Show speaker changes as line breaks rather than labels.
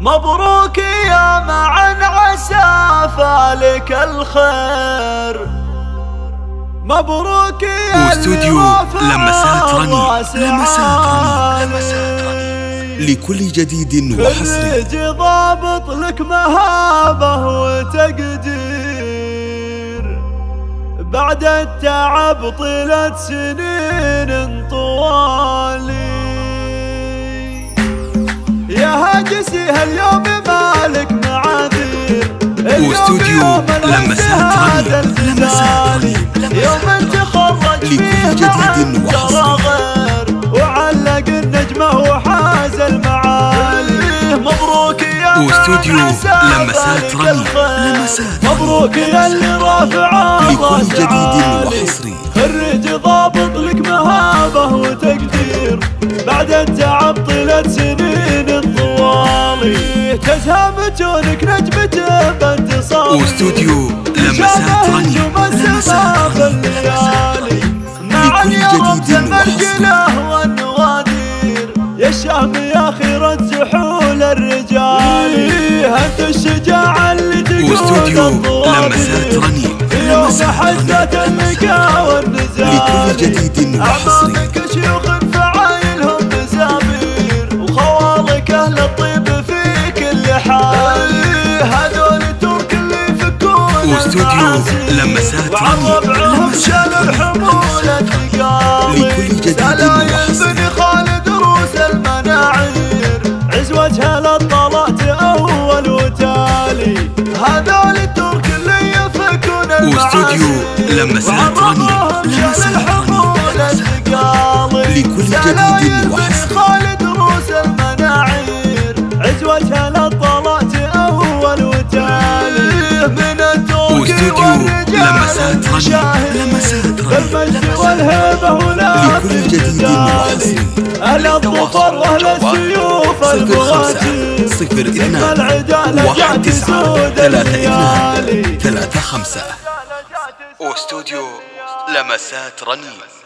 مبروك يا معا عسى فالك الخير. مبروك يا
واستوديو لمسات رني لمسات رني لمسات رني لكل جديد وحصري.
ضابط لك مهابه وتقدير. بعد التعب طيلة سنين طوالي. يا هاجسي هاليوم مالك معاذير.
واستوديو لمسات رني لمسات
يوم تخرج
لكل جديد وحصري.
وعلق النجمة وحاز المعالي. مبروك يا
واستوديو لمسات رني
لمسات مبروك يا اللي رافع
لكل جديد وحصري.
خريج ضابط لك مهابة وتقدير. بعد التعب طيلة سنين. تزهى متونك نجمته بانتصار.
واستوديو لمسات رني لمسات رني
مع اليوم المرجله والنوادير يا الشهم يا خيرة سحول الرجال. انت الشجاعة اللي تقود
واستوديو. لمسات رني لمسات
حزة
رني
النكاح والنزال
لكل جديد وحصري.
المعاصي.
لمسات
ربعهم
لمسات
شالوا
رني
الحمول الثقالي
لكل جديد.
بن خالد روس المناعير. عزوتها للطلات أول وتالي. هذول الترك اللي يفكون المعاصي.
واستوديو لمسات رني لمسات رني لكل جديد لمسات
المشاهير.
لمسات
بالمجد والهيبة ولا
لكل.
أهل الظفر السيوف البواتي
صفر اثنان.
العدالة
واحد تسعة. ثلاثة اثنان. ثلاثة خمسة. واستوديو لمسات رنين